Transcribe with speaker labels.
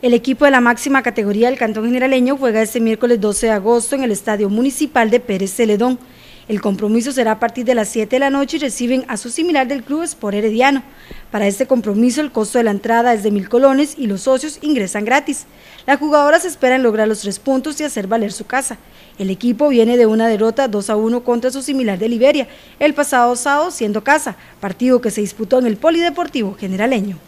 Speaker 1: El equipo de la máxima categoría del Cantón Generaleño juega este miércoles 12 de agosto en el Estadio Municipal de Pérez Celedón. El compromiso será a partir de las 7 de la noche y reciben a su similar del Club Sport Herediano. Para este compromiso el costo de la entrada es de mil colones y los socios ingresan gratis. Las jugadoras esperan lograr los tres puntos y hacer valer su casa. El equipo viene de una derrota 2 a 1 contra su similar de Liberia, el pasado sábado siendo casa, partido que se disputó en el Polideportivo Generaleño.